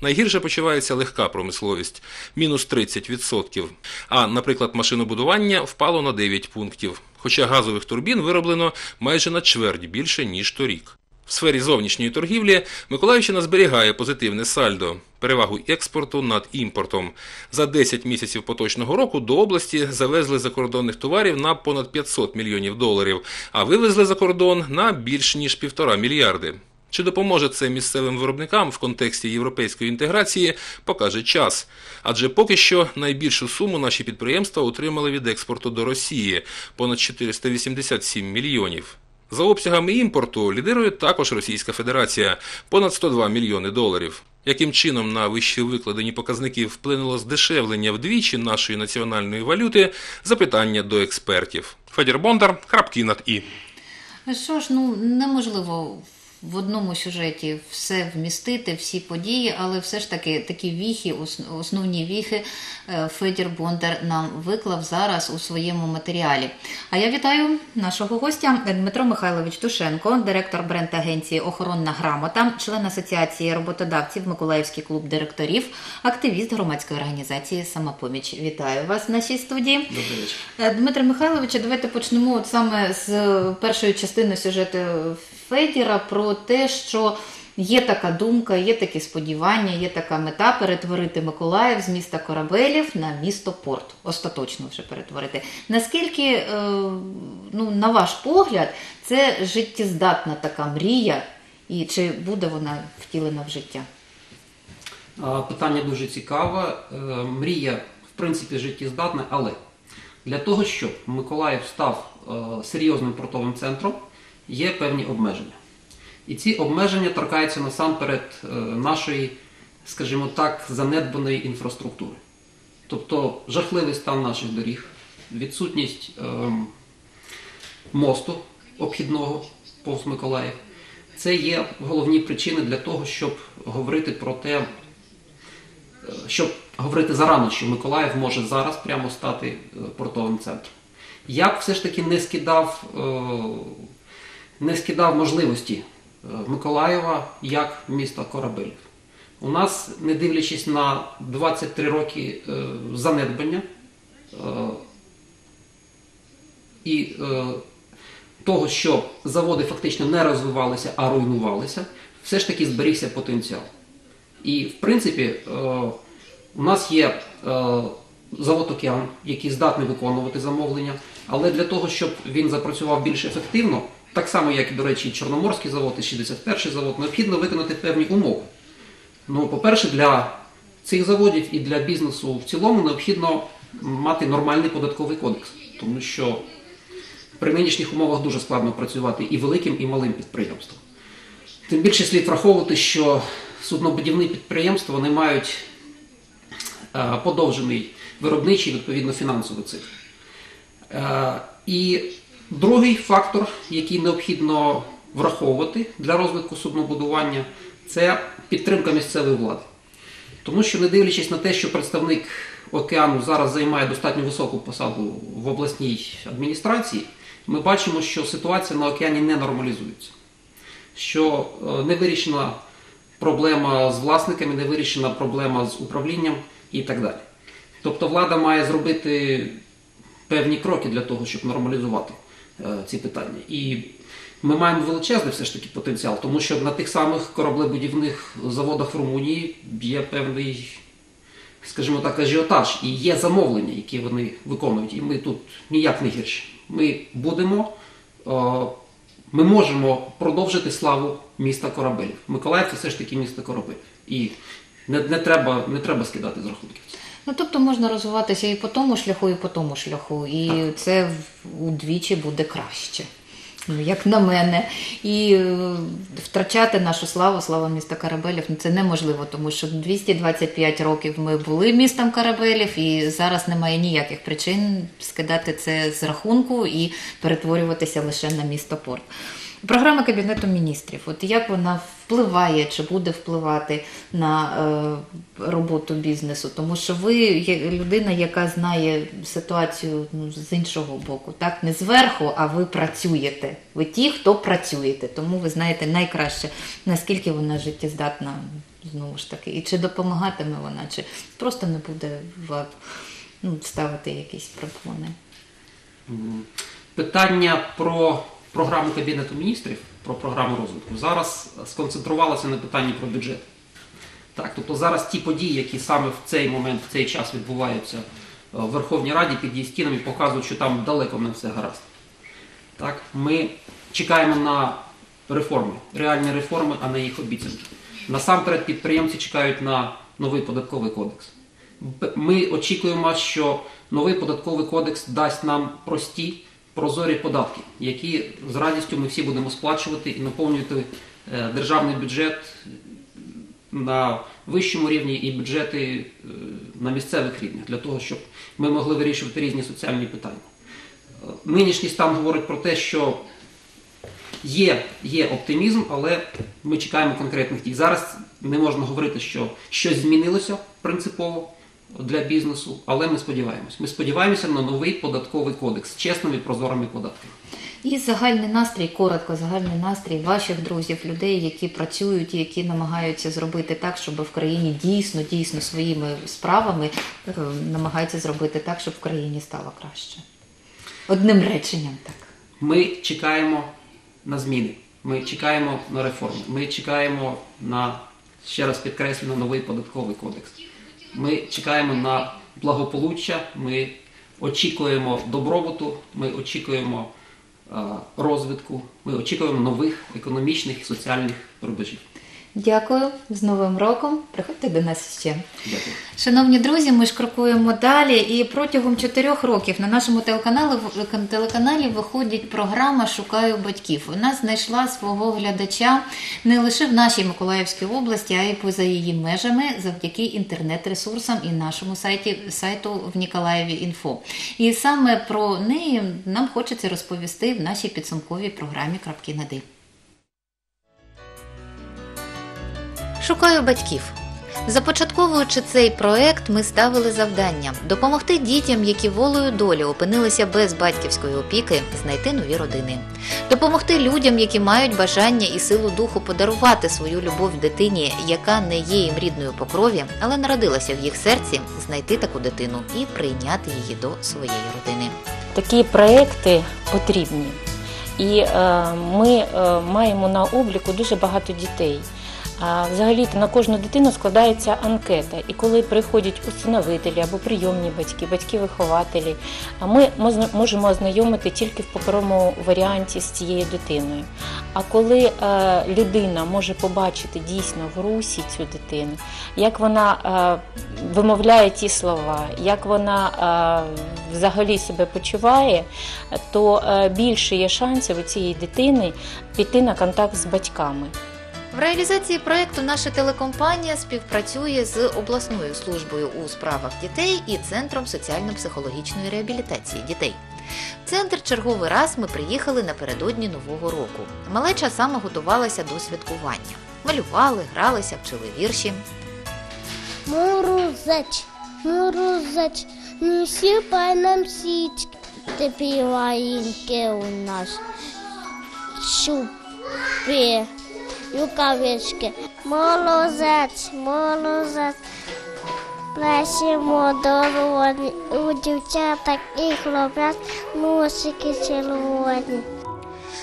Найгірше почувається легка промисловість – мінус 30%. А, наприклад, машинобудування впало на 9 пунктів, хоча газових турбін вироблено майже на чверть більше, ніж торік. В сфері зовнішньої торгівлі Миколаївщина зберігає позитивне сальдо – перевагу експорту над імпортом. За 10 місяців поточного року до області завезли закордонних товарів на понад 500 мільйонів доларів, а вивезли за кордон на більш ніж півтора мільярди. Чи допоможе це місцевим виробникам в контексті європейської інтеграції, покаже час. Адже поки що найбільшу суму наші підприємства отримали від експорту до Росії – понад 487 мільйонів. За обсягами імпорту лідирує також Російська Федерація – понад 102 мільйони доларів. Яким чином на вищі викладені показники вплинуло здешевлення вдвічі нашої національної валюти – запитання до експертів. Федір Бондар, крапки над «і». Що ж, ну неможливо в одному сюжеті все вмістити, всі події, але все ж таки такі віхи, основні віхи е, Федір Бондар нам виклав зараз у своєму матеріалі. А я вітаю нашого гостя Дмитро Михайлович Тушенко, директор бренд-агенції Охоронна грамота, член асоціації роботодавців Миколаївський клуб директорів, активіст громадської організації Самопоміч. Вітаю вас в нашій студії. Добрий вечір. Е, Дмитре Михайловичу, давайте почнемо от саме з першої частини сюжету Федіра про те, що Є така думка, є такі сподівання, є така мета перетворити Миколаїв з міста корабелів на місто порт. Остаточно вже перетворити. Наскільки, е, ну, на ваш погляд, це життєздатна така мрія, і чи буде вона втілена в життя? Питання дуже цікаве. Е, Мрія, в принципі, життєздатна, але для того, щоб Миколаїв став е, серйозним портовим центром, є певні обмеження. І ці обмеження торкаються насамперед е, нашої, скажімо так, занедбаної інфраструктури. Тобто жахливий стан наших доріг, відсутність ем, мосту обхідного повз Миколаїв. Це є головні причини для того, щоб говорити про те, е, щоб говорити зарано, що Миколаїв може зараз прямо стати е, портовим центром. Я все ж таки не скидав, е, не скидав можливості е, Миколаєва як міста корабелів. У нас, не дивлячись на 23 роки е, занедбання е, і того, що заводи фактично не розвивалися, а руйнувалися, все ж таки зберігся потенціал. І, в принципі, у нас є завод Океан, який здатний виконувати замовлення, але для того, щоб він запрацював більш ефективно, так само, як і, до речі, Чорноморський завод, і 61-й завод, необхідно виконати певні умови. Ну, по-перше, для цих заводів і для бізнесу в цілому необхідно мати нормальний податковий кодекс, тому що при нинішніх умовах дуже складно працювати і великим, і малим підприємствам. Тим більше слід враховувати, що суднобудівні підприємства вони мають е, подовжений виробничий, відповідно, фінансовий цикл. Е, І другий фактор, який необхідно враховувати для розвитку суднобудування, це підтримка місцевої влади. Тому що, не дивлячись на те, що представник океану зараз займає достатньо високу посаду в обласній адміністрації, ми бачимо, що ситуація на океані не нормалізується, що е, не вирішена проблема з власниками, не вирішена проблема з управлінням і так далі. Тобто влада має зробити певні кроки для того, щоб нормалізувати ці питання. І ми маємо величезний все ж таки потенціал, тому що на тих самих кораблебудівних заводах в Румунії є певний, скажімо так, ажіотаж і є замовлення, які вони виконують. І ми тут ніяк не гірші. Ми будемо, е, ми можемо продовжити славу міста корабелів. Миколаїв це все ж таки місто корабелів. І не, не, треба, не треба скидати з рахунків. Ну, тобто можна розвиватися і по тому шляху, і по тому шляху. І це в- удвічі буде краще. Ну, як на мене. І е, втрачати нашу славу, славу міста Карабелів, ну це неможливо, тому що 225 років ми були містом Карабелів, і зараз немає ніяких причин скидати це з рахунку і перетворюватися лише на місто порт. Програма Кабінету міністрів, от як вона впливає чи буде впливати на е, роботу бізнесу? Тому що ви є людина, яка знає ситуацію ну, з іншого боку, так не зверху, а ви працюєте. Ви ті, хто працюєте, тому ви знаєте найкраще, наскільки вона життєздатна знову ж таки, і чи допомагатиме вона, чи просто не буде ну, ставити якісь. М, Питання про програму Кабінету міністрів, про програму розвитку, зараз сконцентрувалося на питанні про бюджет. Так, тобто зараз ті події, які саме в цей момент, в цей час відбуваються е, в Верховній Раді під її стінами, показують, що там далеко не все гаразд. Так, ми чекаємо на реформи, реальні реформи, а не їх обіцянки. Насамперед підприємці чекають на новий податковий кодекс. Ми очікуємо, що новий податковий кодекс дасть нам прості, прозорі податки, які з радістю ми всі будемо сплачувати і наповнювати е, державний бюджет на вищому рівні і бюджети е, на місцевих рівнях, для того, щоб ми могли вирішувати різні соціальні питання. Е, Нинішній стан говорить про те, що є, є оптимізм, але ми чекаємо конкретних дій. Зараз не можна говорити, що щось змінилося принципово для бізнесу, але ми сподіваємось. Ми сподіваємося на новий податковий кодекс з чесними прозорими податками. І загальний настрій, коротко, загальний настрій ваших друзів, людей, які працюють, які намагаються зробити так, щоб в країні дійсно, дійсно своїми справами е, намагаються зробити так, щоб в країні стало краще. Одним реченням так. Ми чекаємо на зміни. Ми чекаємо на реформи. Ми чекаємо на ще раз підкреслю на новий податковий кодекс. Ми чекаємо на благополуччя. Ми очікуємо добробуту. Ми очікуємо е, розвитку. Ми очікуємо нових економічних і соціальних рубежів. Дякую з Новим роком. Приходьте до нас ще. Дякую. Шановні друзі, ми ж крокуємо далі, і протягом чотирьох років на нашому телеканалі телеканалі виходить програма Шукаю батьків. Вона знайшла свого глядача не лише в нашій Миколаївській області, а й поза її межами завдяки інтернет-ресурсам і нашому сайті сайту в Ніколаєві інфо. І саме про неї нам хочеться розповісти в нашій підсумковій програмі Крапки над «і». Шукаю батьків. Започатковуючи цей проект, ми ставили завдання допомогти дітям, які волею долі опинилися без батьківської опіки, знайти нові родини, допомогти людям, які мають бажання і силу духу подарувати свою любов дитині, яка не є їм рідною по крові, але народилася в їх серці, знайти таку дитину і прийняти її до своєї родини. Такі проекти потрібні. І е, ми е, маємо на обліку дуже багато дітей. А взагалі на кожну дитину складається анкета. І коли приходять усиновителі або прийомні батьки, батьки-вихователі, ми можемо ознайомити тільки в паперовому варіанті з цією дитиною. А коли е, людина може побачити дійсно в русі цю дитину, як вона е, вимовляє ті слова, як вона е, взагалі себе почуває, то більше є шансів у цієї дитини піти на контакт з батьками. В реалізації проекту наша телекомпанія співпрацює з обласною службою у справах дітей і центром соціально-психологічної реабілітації дітей. В центр черговий раз ми приїхали напередодні Нового року. Малеча саме готувалася до святкування. Малювали, гралися, вчили вірші. Морозеч, морозеч, не сіпай нам січки, ти піваїнки у нас. Шупи, рукавички. Молозець, молозець. Плесімо дороні, у дівчаток і хлопець носики червоні.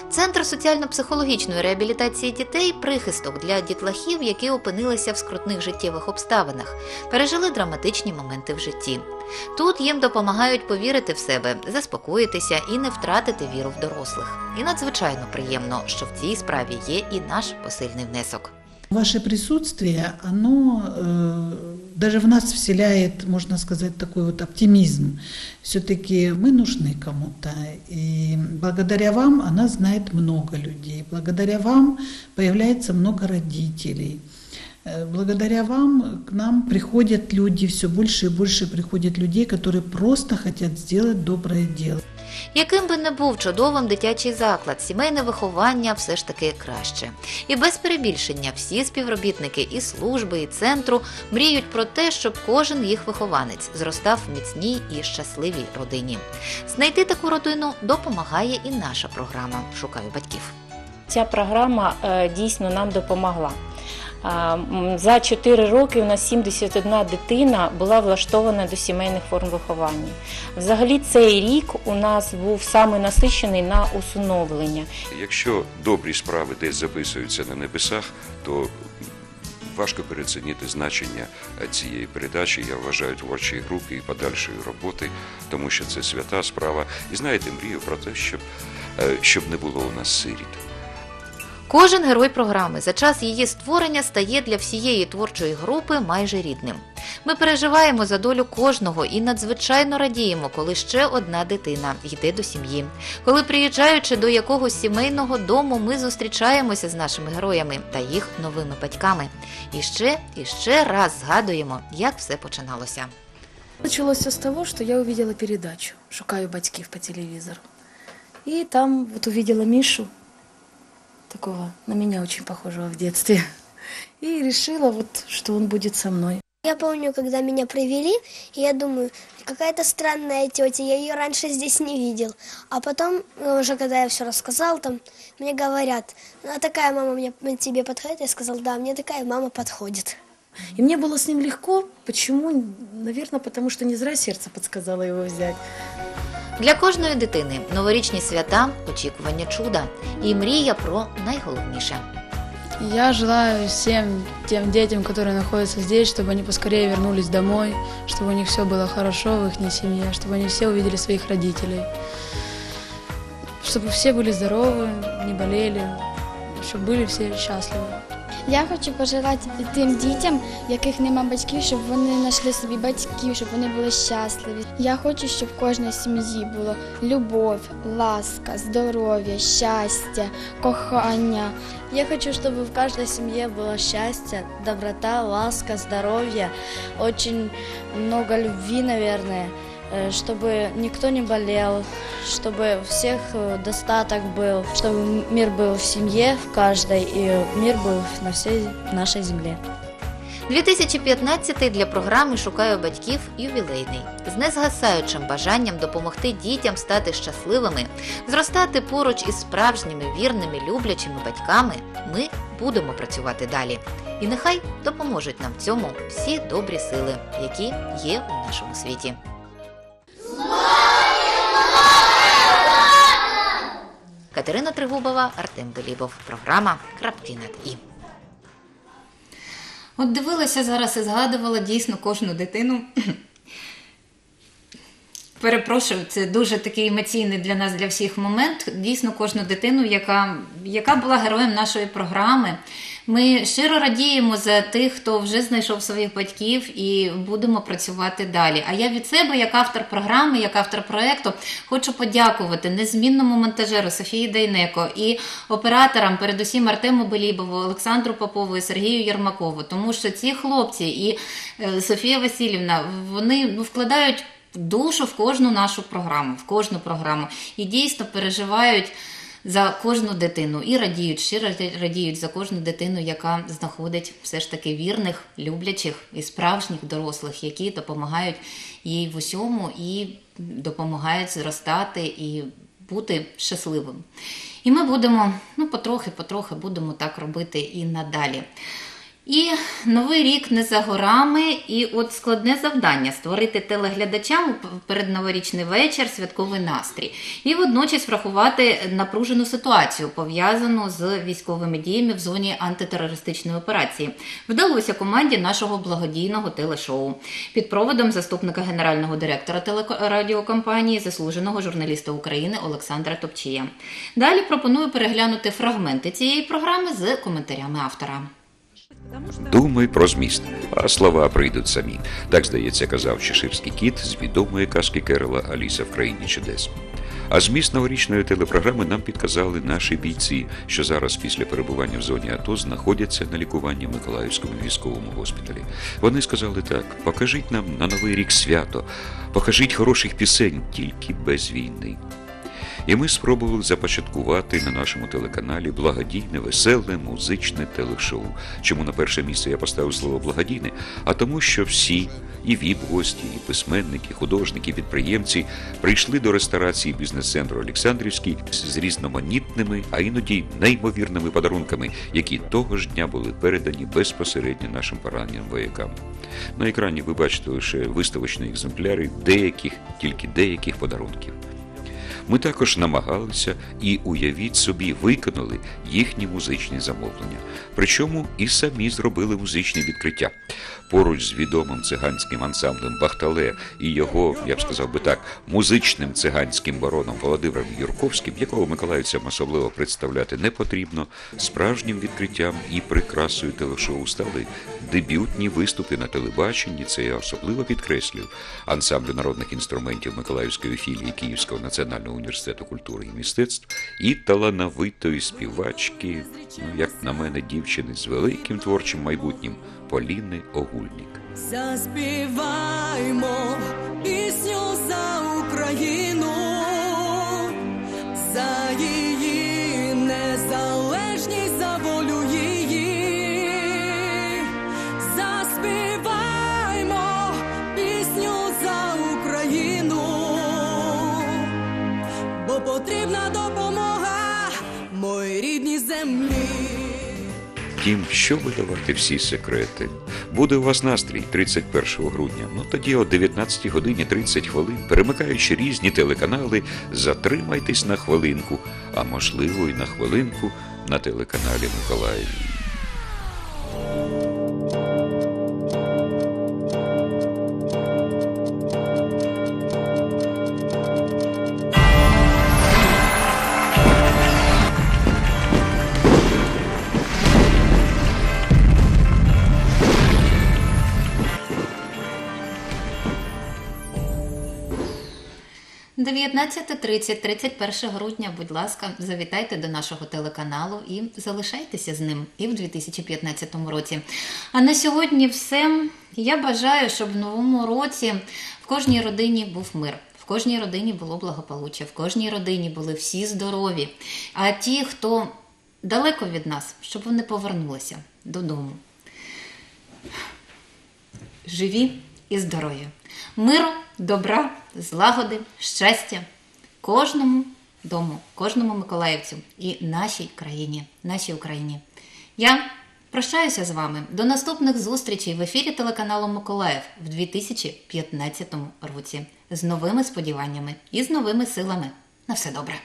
Центр соціально-психологічної реабілітації дітей прихисток для дітлахів, які опинилися в скрутних життєвих обставинах, пережили драматичні моменти в житті. Тут їм допомагають повірити в себе, заспокоїтися і не втратити віру в дорослих. І надзвичайно приємно, що в цій справі є і наш посильний внесок. Ваше присутствие, оно э, даже в нас вселяет, можно сказать, такой вот оптимизм. Все-таки мы нужны кому-то. И благодаря вам она знает много людей. Благодаря вам появляется много родителей. Э, Благодаря вам к нам приходят люди, все больше и больше приходят людей, которые просто хотят сделать доброе дело. Яким би не був чудовим дитячий заклад, сімейне виховання все ж таки краще. І без перебільшення всі співробітники і служби, і центру мріють про те, щоб кожен їх вихованець зростав в міцній і щасливій родині. Знайти таку родину допомагає і наша програма Шукаю батьків. Ця програма е, дійсно нам допомогла. За 4 роки у нас 71 дитина була влаштована до сімейних форм виховання. Взагалі цей рік у нас був саме насичений на усиновлення. Якщо добрі справи десь записуються на небесах, то важко переоцінити значення е, цієї передачі. Я вважаю творчої групи і подальшої роботи, тому що це свята справа. І знаєте, мрію про те, щоб, е, щоб не було у нас сиріт. Кожен герой програми за час її створення стає для всієї творчої групи майже рідним. Ми переживаємо за долю кожного і надзвичайно радіємо, коли ще одна дитина йде до сім'ї. Коли приїжджаючи до якогось сімейного дому, ми зустрічаємося з нашими героями та їх новими батьками. І ще і ще раз згадуємо, як все починалося. Все с того, что я увидела передачу «Шукаю батьків» по телевизору. И там вот увидела Мишу, такого на меня очень похожего в детстве. И решила вот, что он будет со мной. Я помню, когда меня привели, и я думаю, какая-то странная тетя, я ее раньше здесь не видел. А потом, ну, уже когда я все рассказал, там мне говорят, а такая мама мне тебе подходит? Я сказал, да, мне такая мама подходит. И мне было с ним легко. Почему? Наверное, потому что не зря сердце подсказало его взять. Для кожної дитини новорічні свята очікування чуда і мрія про найголовніше. Я желаю всем тем детям, которые находятся здесь, чтобы они поскорее вернулись домой, чтобы у них все было хорошо в их семье, чтобы они все увидели своих родителей, чтобы все были здоровы, не болели, чтобы были все счастливы. Я хочу пожелати тим дітям, яких нема батьків, щоб вони знайшли собі батьків, щоб вони були щасливі. Я хочу, щоб в кожній сім'ї було любов, ласка, здоров'я, щастя, кохання. Я хочу, чтобы в каждой семье было счастье, доброта, ласка, здоровье, очень много любви, наверное, э, чтобы никто не болел, чтобы у всех э, достаток был, чтобы мир был в семье, в каждой, и мир был на всей нашей земле. 2015 для програми Шукаю батьків ювілейний з незгасаючим бажанням допомогти дітям стати щасливими, зростати поруч із справжніми вірними, люблячими батьками. Ми будемо працювати далі. І нехай допоможуть нам в цьому всі добрі сили, які є у нашому світі. Катерина Тригубова, Артем Белібов. Програма Крапки над і. От дивилася зараз і згадувала дійсно кожну дитину. Перепрошую, це дуже такий емоційний для нас, для всіх момент. Дійсно, кожну дитину, яка, яка була героєм нашої програми. Ми щиро радіємо за тих, хто вже знайшов своїх батьків, і будемо працювати далі. А я від себе, як автор програми, як автор проекту, хочу подякувати незмінному монтажеру Софії Дейнеко і операторам, передусім Артему Белібову, Олександру Попову і Сергію Єрмакову, тому що ці хлопці і е, Софія Васильівна вони ну, вкладають душу в кожну нашу програму, в кожну програму і дійсно переживають за кожну дитину і радіють, щиро радіють за кожну дитину, яка знаходить все ж таки вірних, люблячих і справжніх дорослих, які допомагають їй в усьому і допомагають зростати і бути щасливим. І ми будемо, ну, потрохи-потрохи будемо так робити і надалі. І новий рік не за горами, і от складне завдання створити телеглядачам перед новорічний вечір святковий настрій, і водночас врахувати напружену ситуацію, пов'язану з військовими діями в зоні антитерористичної операції. Вдалося команді нашого благодійного телешоу під проводом заступника генерального директора телерадіокомпанії, заслуженого журналіста України Олександра Топчія. Далі пропоную переглянути фрагменти цієї програми з коментарями автора. Думай про зміст, а слова прийдуть самі. Так, здається, казав Чеширський кіт з відомої казки Керела Аліса в країні чудес. А зміст новорічної телепрограми нам підказали наші бійці, що зараз після перебування в зоні АТО знаходяться на лікуванні в Миколаївському військовому госпіталі. Вони сказали так: покажіть нам на новий рік свято, покажіть хороших пісень, тільки без війни. І ми спробували започаткувати на нашому телеканалі благодійне, веселе, музичне телешоу. Чому на перше місце я поставив слово благодійне? А тому, що всі, і віп-гості, і письменники, художники, підприємці прийшли до ресторації бізнес-центру Олександрівський з різноманітними, а іноді неймовірними подарунками, які того ж дня були передані безпосередньо нашим пораненим воякам. На екрані ви бачите лише виставочні екземпляри деяких, тільки деяких подарунків. Ми також намагалися і, уявіть собі, виконали їхні музичні замовлення. Причому і самі зробили музичні відкриття. Поруч з відомим циганським ансамблем Бахтале і його, я б сказав би так, музичним циганським бароном Володимиром Юрковським, якого миколаївцям особливо представляти не потрібно, справжнім відкриттям і прикрасою телешоу стали дебютні виступи на телебаченні. Це я особливо підкреслюю ансамблю народних інструментів Миколаївської філії Київського національного університету культури і мистецтв і талановитої співачки, ну як на мене, дівчини з великим творчим майбутнім Поліни Огульник. Заспіваймо пісню за Україну, за її незалежність, за волю її. Заспіваймо пісню за Україну, бо потрібна допомога моїй рідній землі. Втім, що видавати всі секрети? буде у вас настрій 31 грудня? Ну тоді о 19 годині 30 хвилин, перемикаючи різні телеканали, затримайтесь на хвилинку, а можливо і на хвилинку на телеканалі Миколаїв. – 19.30, 31 грудня, будь ласка, завітайте до нашого телеканалу і залишайтеся з ним і в 2015 році. А на сьогодні все. Я бажаю, щоб в новому році в кожній родині був мир. В кожній родині було благополуччя, в кожній родині були всі здорові. А ті, хто далеко від нас, щоб вони повернулися додому. Живі і здорові. Миру, добра, злагоди, щастя кожному дому, кожному миколаївцю і нашій країні, нашій Україні. Я прощаюся з вами до наступних зустрічей в ефірі телеканалу Миколаїв в 2015 році з новими сподіваннями і з новими силами. На все добре.